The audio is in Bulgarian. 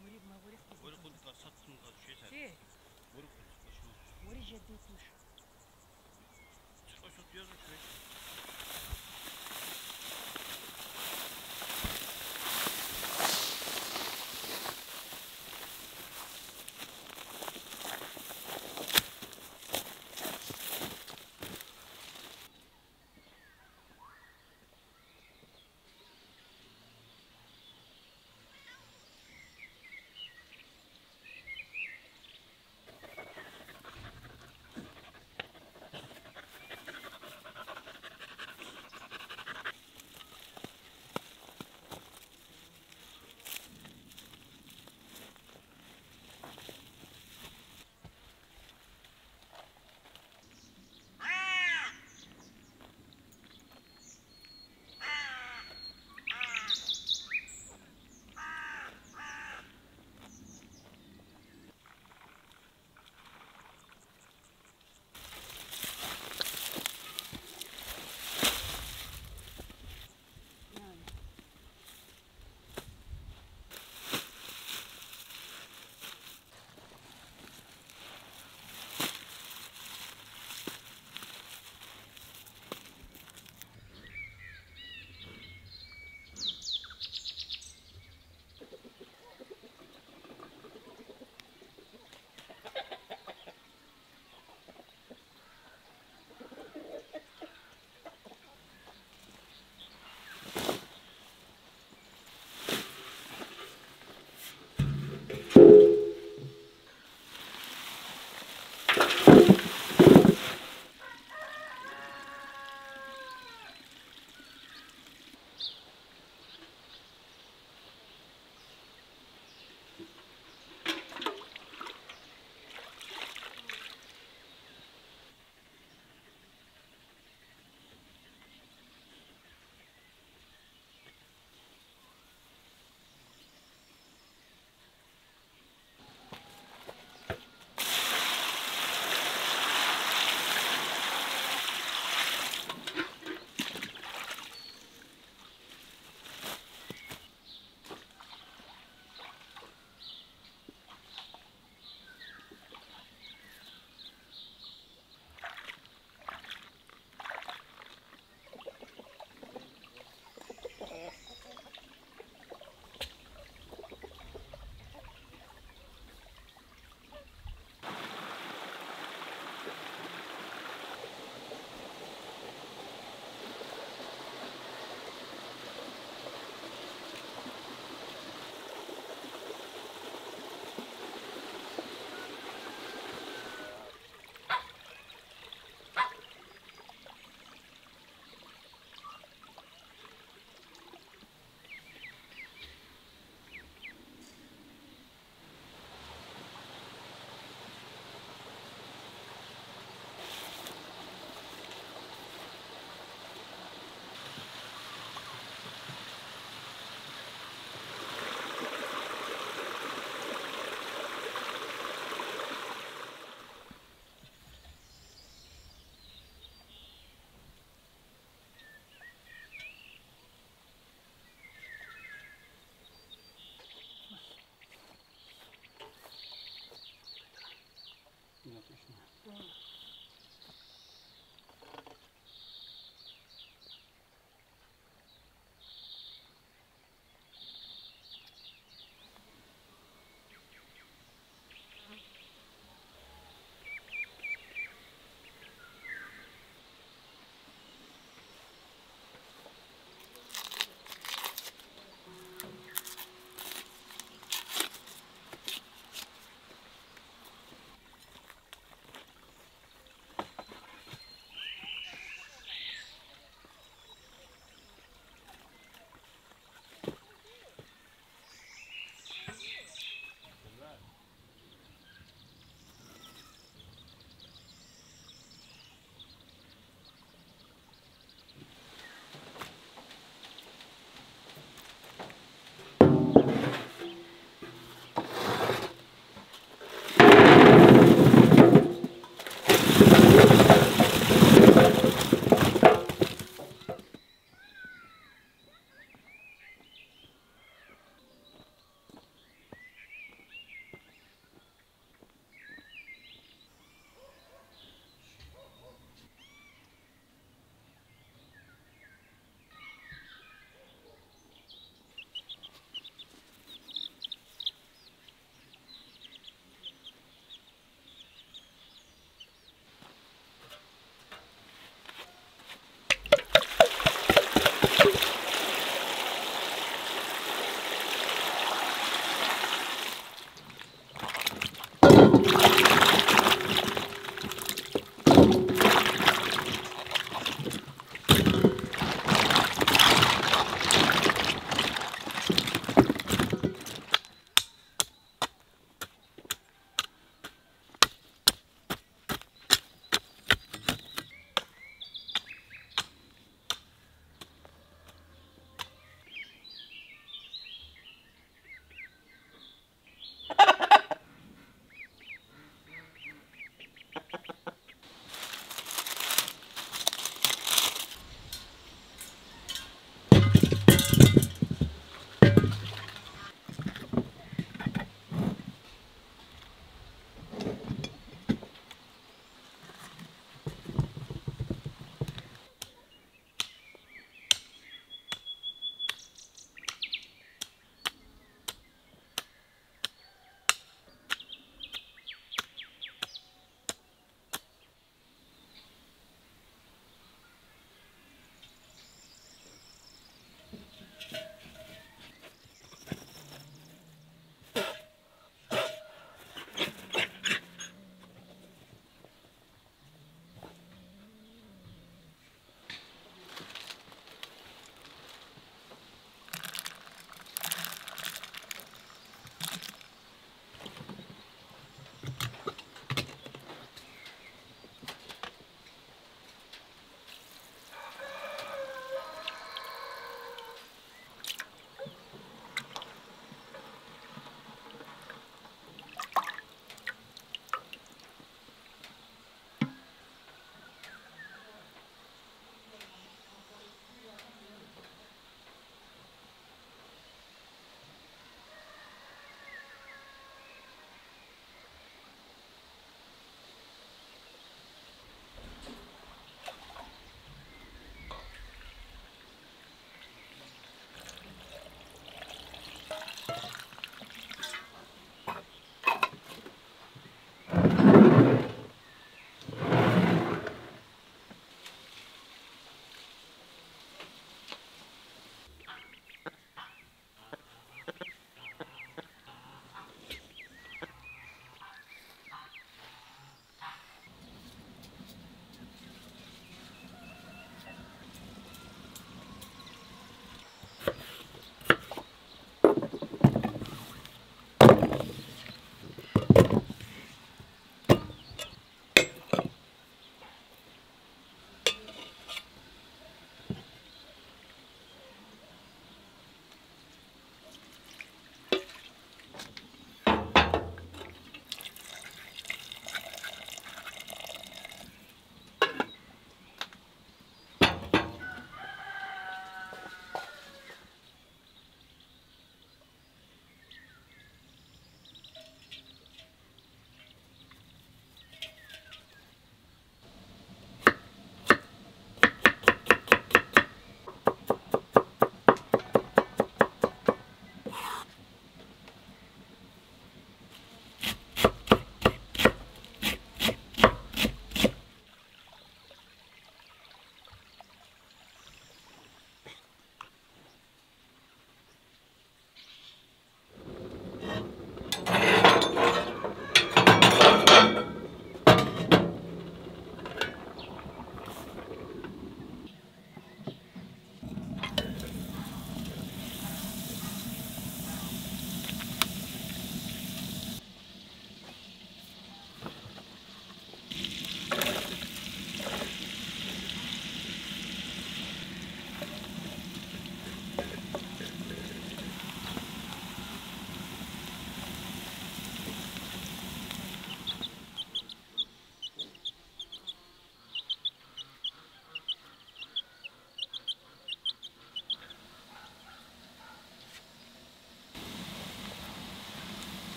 Гори магори хто. Гори хто ка сатсун ка шета. Си. Гори хто ка шо. Гори жедетуш. Шо шо тюзу шо.